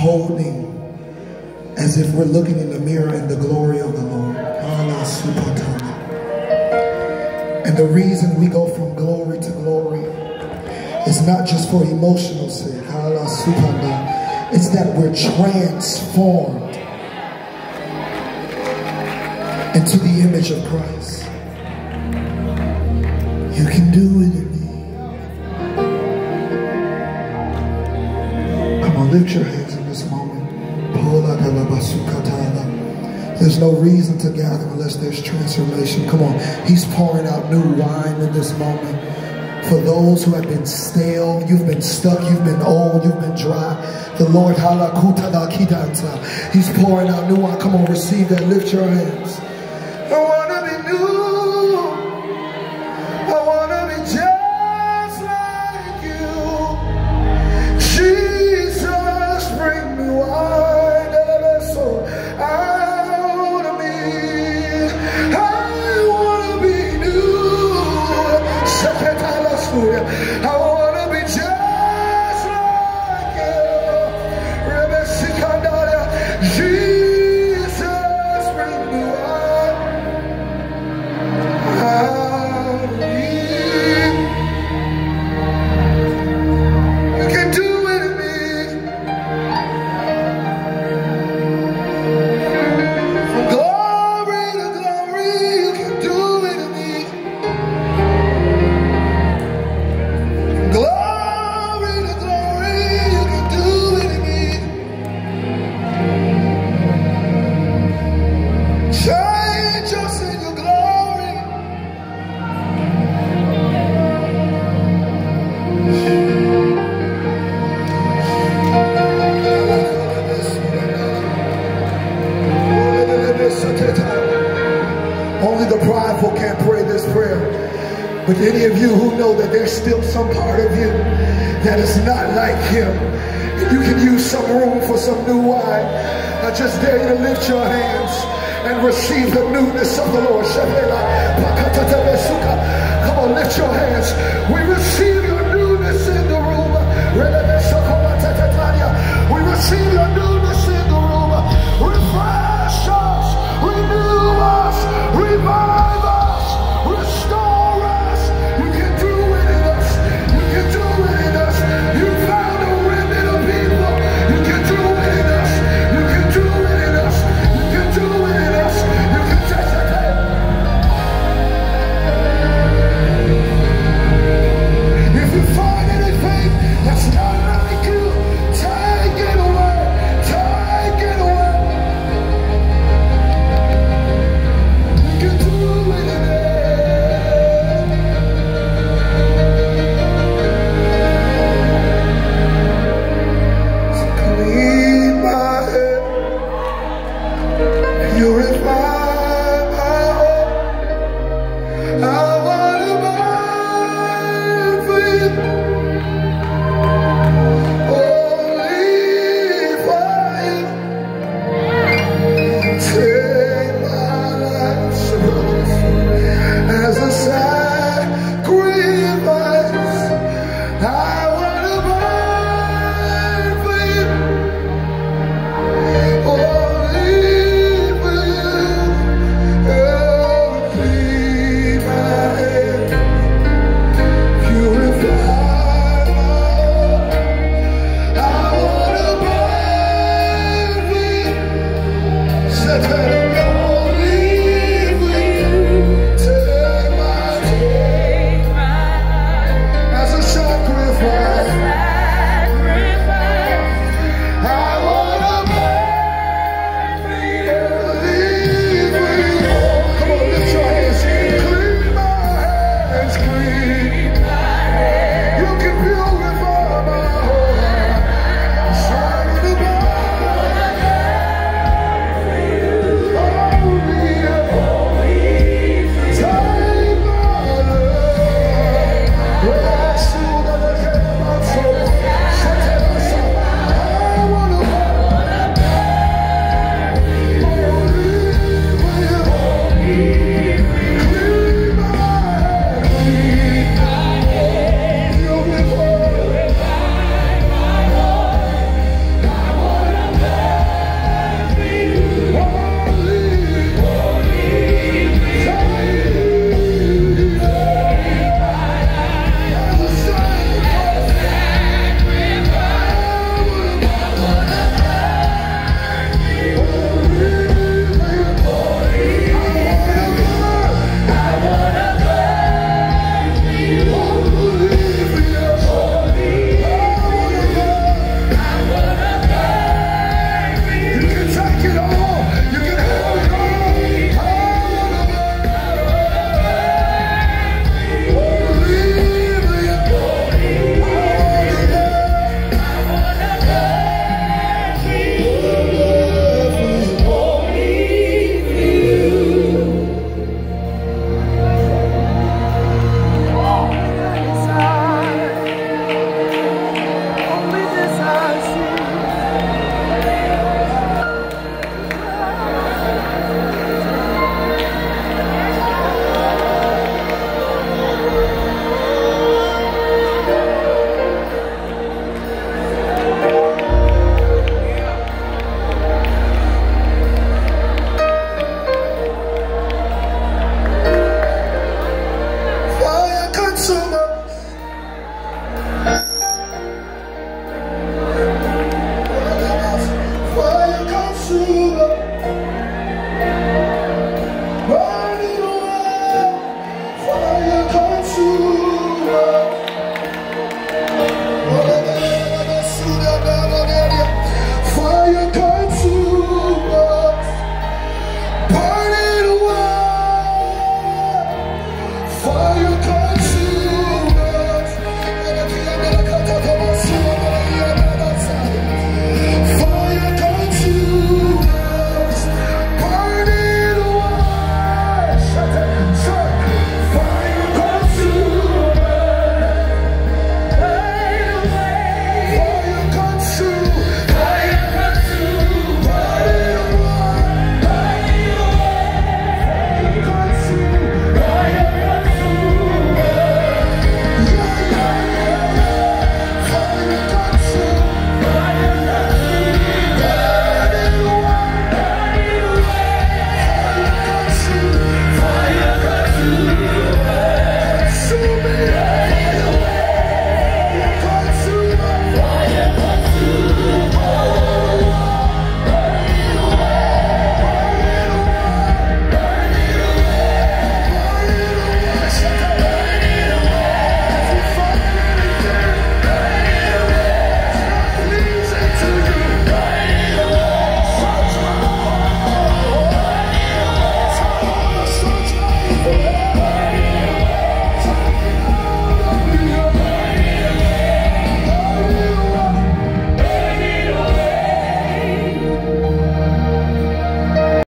holding as if we're looking in the mirror in the glory of the Lord. And the reason we go from glory to glory is not just for emotional sake. It's that we're transformed into the image of Christ. You can do it in me. Come on, lift your this moment. There's no reason to gather unless there's transformation. Come on. He's pouring out new wine in this moment. For those who have been stale, you've been stuck, you've been old, you've been dry. The Lord, He's pouring out new wine. Come on, receive that. Lift your hands. I want to be new. prideful can't pray this prayer. But any of you who know that there's still some part of you that is not like him, and you can use some room for some new wine, I just dare you to lift your hands and receive the newness of the Lord. Come on, lift your hands. We receive your newness in the room. We receive your newness. I